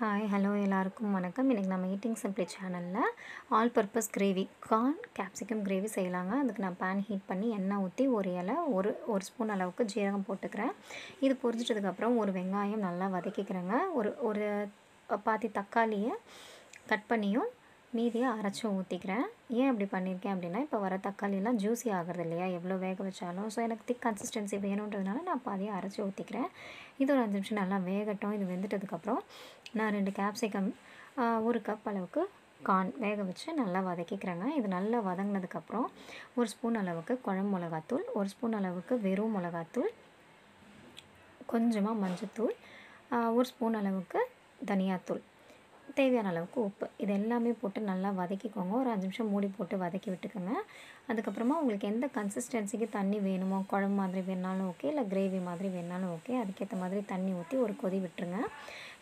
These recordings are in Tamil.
ஹாய் ஹலோ எல்லாருக்கும் வணக்கம். இன்றைக்கி நம்ம ஈட்டிங் சிம்பிளி சேனலில் all purpose gravy corn capsicum gravy செய்யலாங்க. அதுக்கு நான் பேன் ஹீட் பண்ணி எண்ணெய் ஊற்றி ஒரு இலை ஒரு ஒரு ஸ்பூன் அளவுக்கு ஜீரகம் போட்டுக்கிறேன். இது பொரிஞ்சிட்டதுக்கப்புறம் ஒரு வெங்காயம் நல்லா வதக்கிக்கிறேங்க. ஒரு ஒரு பாதி தக்காளியை கட் பண்ணியும் மீதியை அரைச்சும் ஊற்றிக்கிறேன் ஏன் அப்படி பண்ணியிருக்கேன் அப்படின்னா இப்போ வர தக்காளிலாம் ஜூஸி ஆகிறது இல்லையா? எவ்வளோ வேக வச்சாலும். ஸோ எனக்கு திக் கன்சிஸ்டன்சி வேணுன்றதுனால நான் பாதியை அரைச்சி ஊற்றிக்கிறேன் இது ஒரு அஞ்சு நிமிஷம் நல்லா வேகட்டும். இது வெந்துட்டதுக்கப்புறம் நான் ரெண்டு கேப்சிகம் ஒரு கப் அளவுக்கு கார்ன் வேக வச்சு நல்லா வதக்கிக்கிறேங்க. இது நல்லா வதங்கினதுக்கப்புறம் ஒரு ஸ்பூன் அளவுக்கு குழம்பு மிளகாத்தூள் ஒரு ஸ்பூன் அளவுக்கு வெறும் மிளகாத்தூள் கொஞ்சமாக மஞ்சத்தூள் ஒரு ஸ்பூன் அளவுக்கு தனியாத்தூள். தேவையான அளவுக்கு உப்பு. இது எல்லாமே போட்டு நல்லா வதக்கிக்கோங்க. ஒரு அஞ்சு நிமிஷம் மூடி போட்டு வதக்கி விட்டுக்கோங்க. அதுக்கப்புறமா உங்களுக்கு எந்த கன்சிஸ்டன்சிக்கு தண்ணி வேணுமோ குழம்பு மாதிரி வேணாலும் ஓகே இல்லை கிரேவி மாதிரி வேணாலும் ஓகே அதுக்கேற்ற மாதிரி தண்ணி ஊற்றி ஒரு கொதி விட்டுருங்க.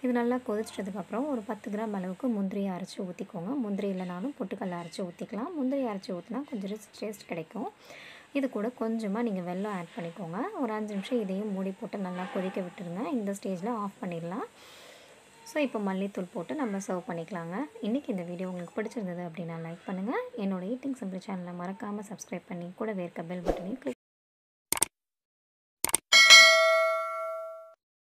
இது நல்லா கொதிச்சிட்டதுக்கப்புறம் ஒரு பத்து கிராம் அளவுக்கு முந்திரியை அரைச்சி ஊற்றிக்கோங்க முந்திரி இல்லைனாலும் பொட்டுக்கல்ல அரைச்சி ஊற்றிக்கலாம் முந்திரி அரைச்சி ஊற்றினா கொஞ்சம் டேஸ்ட் கிடைக்கும். இது கூட கொஞ்சமாக நீங்கள் வெள்ளம் ஆட் பண்ணிக்கோங்க. ஒரு அஞ்சு நிமிஷம் இதையும் மூடி போட்டு நல்லா கொதிக்க விட்டுருங்க. இந்த ஸ்டேஜில் ஆஃப் பண்ணிடலாம். ஸோ இப்போ மல்லித்தூள் போட்டு நம்ம சர்வ் பண்ணிக்கலாங்க. இன்றைக்கி இந்த வீடியோ உங்களுக்கு பிடிச்சிருந்தது அப்படின்னா லைக் பண்ணுங்கள் என்னோடய ஈட்டிங் சிம்பிள் சேனலை மறக்காமல் சப்ஸ்கிரைப் பண்ணி கூட வேர்க்க பெல் பட்டனையும் கிளிக்